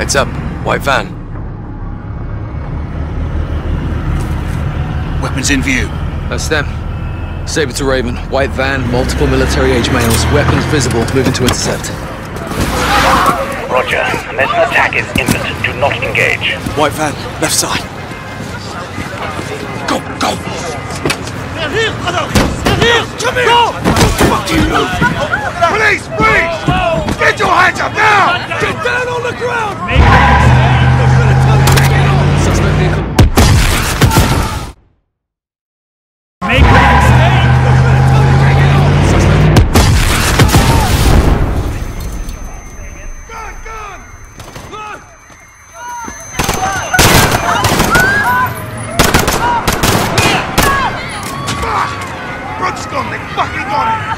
Heads up. White van. Weapons in view. That's them. Saber to Raven. White van, multiple military age males. Weapons visible. Moving to intercept. Roger. Unless an attack is imminent, do not engage. White van, left side. Go, go! Police, police! Get your hands up now! Get down on the ground!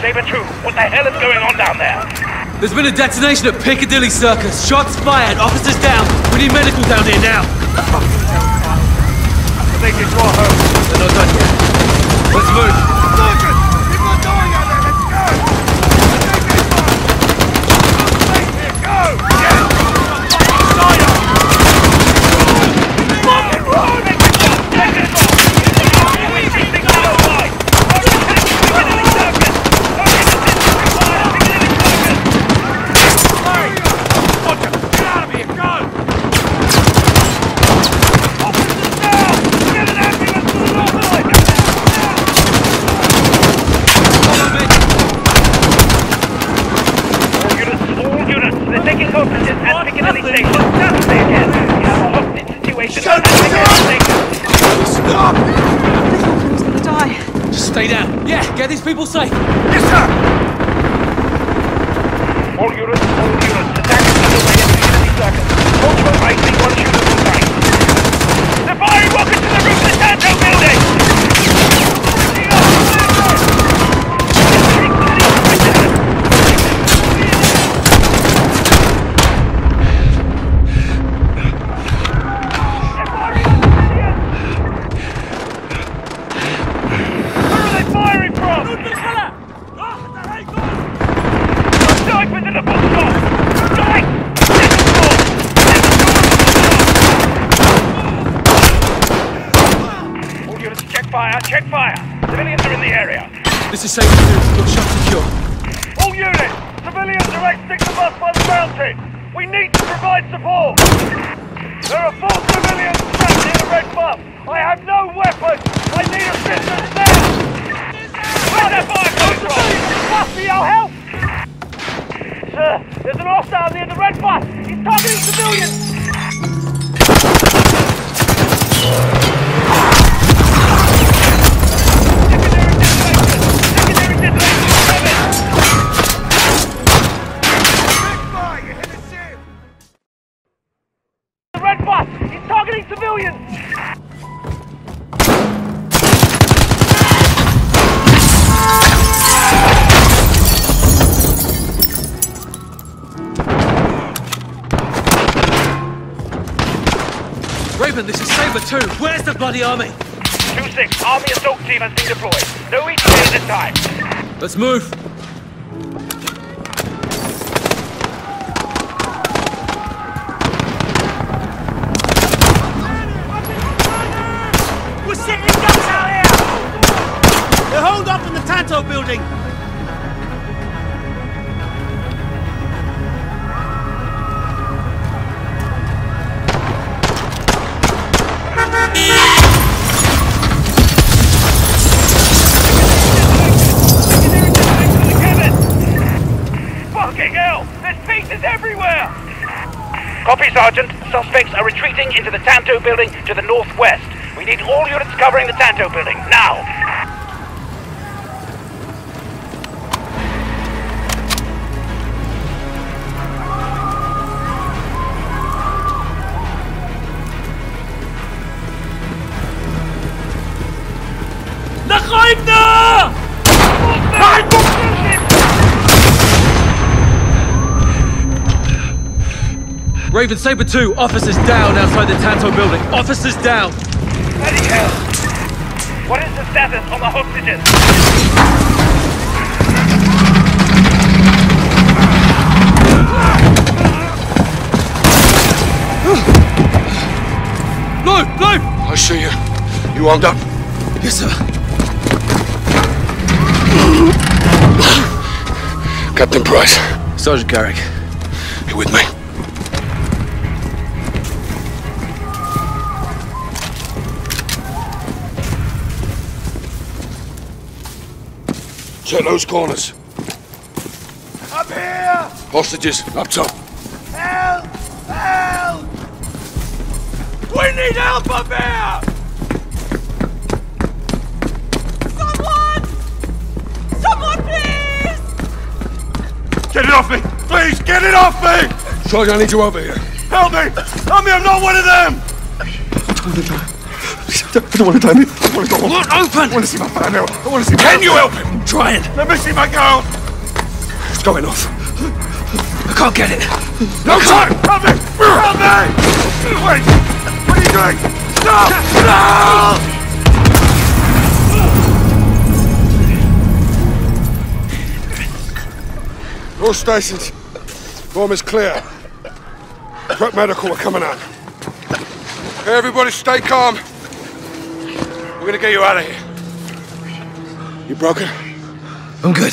Saber 2, what the hell is going on down there? There's been a detonation at Piccadilly Circus. Shots fired. Officers down. We need medical down here now. Make it to our home. They're not done yet. Let's move. Sergeant! People are dying out there, let's go! Take this one! Take it, go! Yes! All units, all units, they're taking hostages at Piccadilly Station. Say again. We have a hostage situation at Piccadilly Station. Stop! Everyone's gonna die. Just stay down. Yeah, get these people safe. Yes, sir! Fire, check fire! Civilians are in the area. This is safe to do. Look shot secure. All units! Civilians are exiting the bus by the mountain! We need to provide support! There are four civilians trapped in the red bus! I have no weapons! I need assistance now! Where's that fire coming from? Must be our help! Sir, there's an hostile near the red bus! He's targeting civilians! He's targeting civilians! Raven, this is Saber 2. Where's the bloody army? 2-6, Army Assault Team has been deployed. No ETA at this time. Let's move. Up in the Tanto building! Fucking hell! There's pieces everywhere! Copy, Sergeant. Suspects are retreating into the Tanto building to the northwest. We need all units covering the Tanto building, now! Raven Saber 2, officers down outside the Tanto building. Officers down! Bloody hell! What is the status on the hostages? No, no! I'll show you. You wound up? Yes, sir. Captain Price, Sergeant Garrick. you with me? Check those corners. Up here! Hostages, up top. Help! Help! We need help up here! Get it off me! Please, get it off me! Sergeant, I need you over here. Help me! Help me, I'm not one of them! I don't want to die. I don't want to go. Look, open! I want to see my family. I want to see my Can you help him? I'm trying. Let me see my girl! It's going off. I can't get it. No time! Help me! Help me! Wait! What are you doing? No! No! All stations. Bomb is clear. Prep medical are coming out. Hey, everybody stay calm. We're gonna get you out of here. You broken? I'm good.